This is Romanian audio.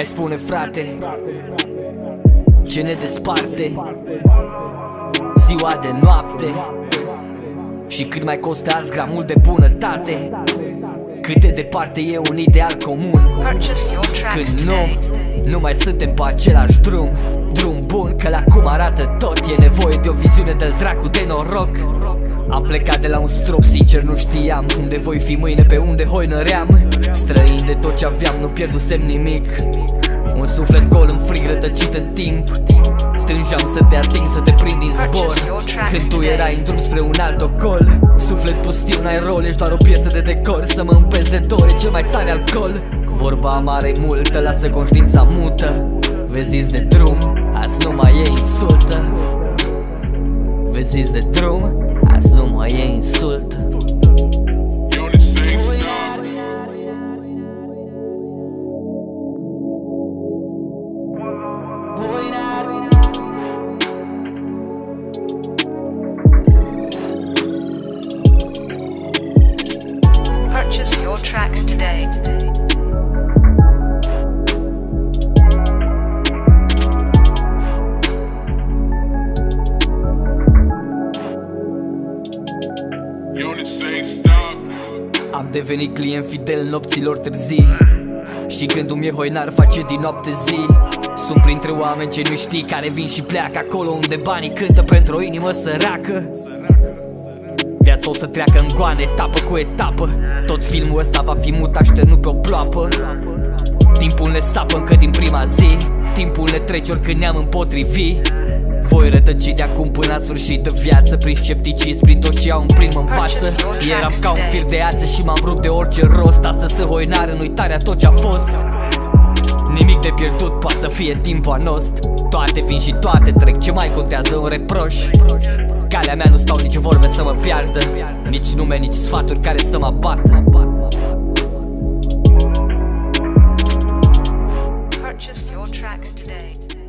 Hai spune frate Ce ne desparte Ziua de noapte. Și cât mai costă azi gramul de bunătate Cât de departe e un ideal comun. Purchase your tracks Când nu, today. nu mai suntem pe același drum. Drum bun, că la cum arată tot E nevoie de o viziune de dracu de noroc Am plecat de la un strop, sincer nu știam Unde voi fi mâine, pe unde hoinăream. Străin de tot ce aveam, nu pierdusem nimic. Un suflet gol în frig rătăcit în timp. Tângeam să te ating, să te prind din zbor. Când tu erai în drum spre un alt ocol Suflet pustiu, n-ai rol, ești doar o piesă de decor. Să mă împesc de dor, e cel mai tare alcool. Vorba mare multă, lasă conștiința mută. Vezi de drum, azi nu mai e insultă. Vezi de drum, azi nu mai e insultă Yo, this ain't stop. Purchase your tracks Am devenit client fidel nopților târzii. Și gândul mi-e hoinar face din noapte zi. Sunt printre oameni ce nu știi care vin și pleacă Acolo unde banii cântă pentru o inimă săracă. Viața o să treacă în goane, etapă cu etapă. Tot filmul ăsta va fi mut așternut pe o ploapă. Timpul ne sapă încă din prima zi. Timpul ne trece oricând ne-am împotrivi voi rătăci de acum până la sfârșit. De viață Prin scepticism, prin tot ce au în primă în față. Eram ca un fir de ață și m-am rupt de orice rost. Astăzi să hoinar în uitarea tot ce a fost. Nimic de pierdut, poate să fie timpul anost. Toate vin și toate trec, ce mai contează? Un reproș. Calea mea nu stau nici vorbe să mă piardă. Nici nume, nici sfaturi care să mă bată Purchase your tracks today.